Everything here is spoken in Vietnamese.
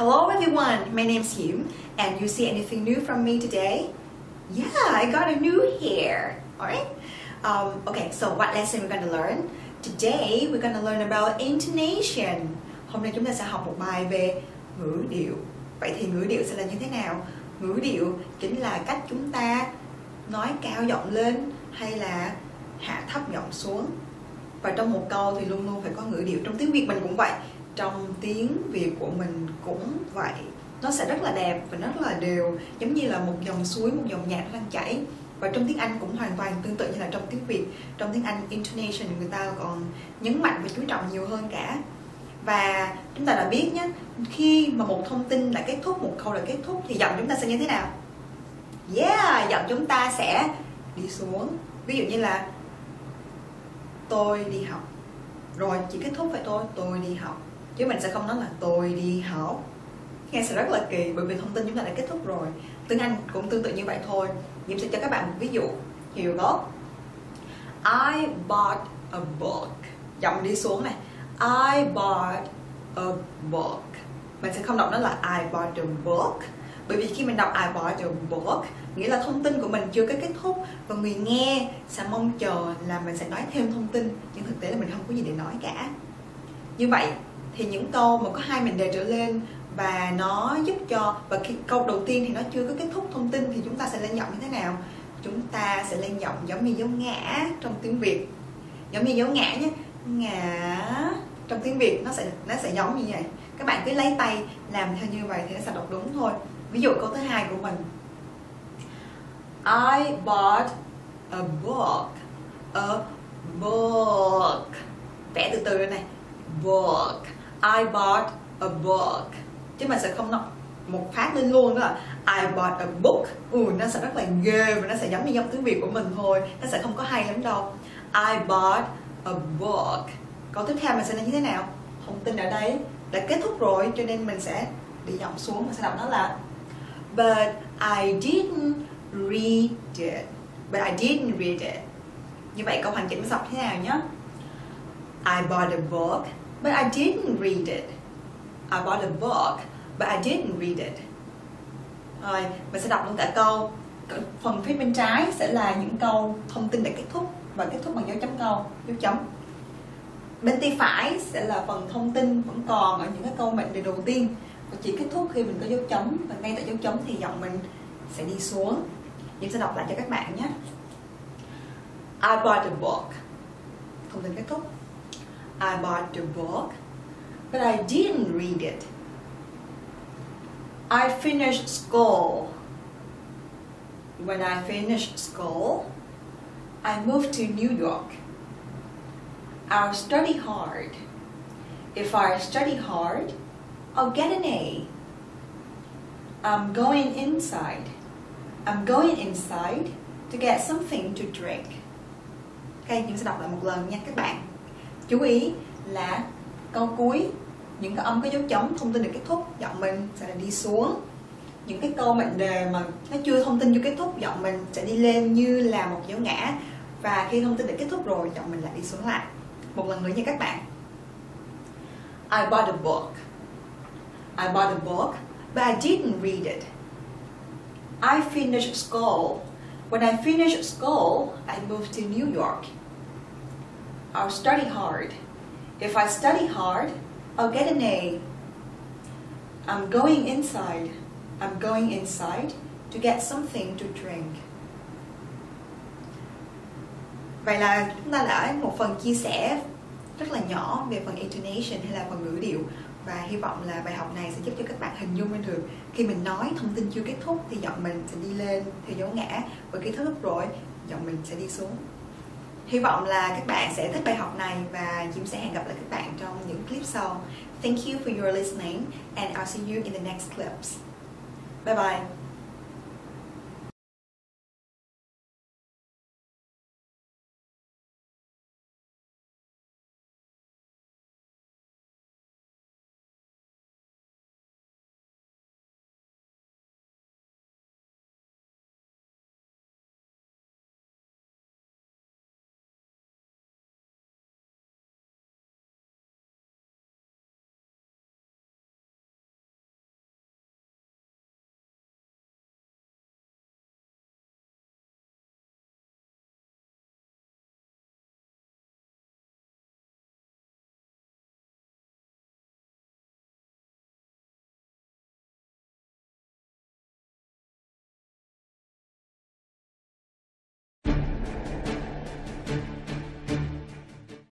Hello everyone, my name's Yum, and you see anything new from me today? Yeah, I got a new hair. Alright? Um, okay, so what lesson we're going to learn? Today we're going to learn about intonation. Hôm nay chúng ta sẽ học một bài về ngữ điệu. Vậy thì ngữ điệu sẽ là như thế nào? Ngữ điệu chính là cách chúng ta nói cao giọng lên hay là hạ thấp giọng xuống. Và trong một câu thì luôn luôn phải có ngữ điệu. Trong tiếng Việt mình cũng vậy trong tiếng Việt của mình cũng vậy. Nó sẽ rất là đẹp và rất là đều, giống như là một dòng suối, một dòng nhạc đang chảy. Và trong tiếng Anh cũng hoàn toàn tương tự như là trong tiếng Việt. Trong tiếng Anh, intonation người ta còn nhấn mạnh và chú trọng nhiều hơn cả. Và chúng ta đã biết nhé, khi mà một thông tin đã kết thúc, một câu đã kết thúc, thì giọng chúng ta sẽ như thế nào? Yeah, giọng chúng ta sẽ đi xuống. Ví dụ như là, tôi đi học. Rồi, chỉ kết thúc vậy thôi, tôi đi học chứ mình sẽ không nói là tôi đi học. Nghe sẽ rất là kỳ, bởi vì thông tin chúng ta đã kết thúc rồi. Tiếng Anh cũng tương tự như vậy thôi. Diễm sẽ cho các bạn một ví dụ. Hiểu đó. I bought a book. Giọng đi xuống này. I bought a book. Mình sẽ không đọc nó là I bought a book. Bởi vì khi mình đọc I bought a book, nghĩa là thông tin của mình chưa có kết thúc và người nghe sẽ mong chờ là mình sẽ nói thêm thông tin, nhưng thực tế là mình không có gì để nói cả. Như vậy thì những câu mà có hai mệnh đề trở lên và nó giúp cho, và khi câu đầu tiên thì nó chưa có kết thúc thông tin thì chúng ta sẽ lên giọng như thế nào? Chúng ta sẽ lên giọng giống như dấu ngã trong tiếng việt. Giống như dấu ngã nhé. Ngã trong tiếng việt nó sẽ nó sẽ giống như vậy. Các bạn cứ lấy tay làm theo như vậy thì nó sẽ đọc đúng thôi. Ví dụ câu thứ hai của mình. I bought a book. A book. Vẽ từ từ này. Book. I bought a book. Chứ mình sẽ không nói một phát lên luôn đó. Là I bought a book. Ừ, nó sẽ rất là ghê và nó sẽ giống như dòng tiếng Việt của mình thôi. Nó sẽ không có hay lắm đâu. I bought a book. Câu tiếp theo mình sẽ là như thế nào? Thông tin ở đây đã kết thúc rồi cho nên mình sẽ đi giọng xuống mình sẽ đọc nó là but I didn't read it. But I didn't read it. Như vậy câu hoàn chỉnh mình đọc thế nào nhé? I bought a book but I didn't read it. I bought a book, but I didn't read it. Rồi, mình sẽ đọc luôn cả câu. Phần phía bên trái sẽ là những câu thông tin đã kết thúc và kết thúc bằng dấu chấm câu, dấu chấm. Bên tay phải sẽ là phần thông tin vẫn còn ở những cái câu mệnh đề đầu tiên. Và chỉ kết thúc khi mình có dấu chấm và ngay tại dấu chấm thì giọng mình sẽ đi xuống. Mình sẽ đọc lại cho các bạn nhé. I bought a book. Thông tin kết thúc. I bought the book but I didn't read it I finished school. When I finished school, I moved to New York. I'll study hard. If I study hard, I'll get an A. I'm going inside. I'm going inside to get something to drink. Ok, chúng sẽ đọc lại một lần nha các bạn. Chú ý là câu cuối những cái âm có dấu chấm thông tin được kết thúc giọng mình sẽ là đi xuống. Những cái câu mệnh đề mà nó chưa thông tin chưa kết thúc giọng mình sẽ đi lên như là một dấu ngã. Và khi thông tin đã kết thúc rồi giọng mình lại đi xuống lại. Một lần nữa nha các bạn. I bought a book. I bought a book but I didn't read it. I finished school. When I finished school, I moved to New York. I'll study hard. If I study hard, I'll get an A. I'm going inside. I'm going inside to get something to drink. Vậy là chúng ta đã một phần chia sẻ rất là nhỏ về phần intonation hay là phần ngữ điệu và hy vọng là bài học này sẽ giúp cho các bạn hình dung lên được khi mình nói thông tin chưa kết thúc thì giọng mình sẽ đi lên theo dấu ngã và khi kết thúc rồi giọng mình sẽ đi xuống Hy vọng là các bạn sẽ thích bài học này và Diễm sẽ hẹn gặp lại các bạn trong những clip sau. Thank you for your listening, and I'll see you in the next clips. Bye bye.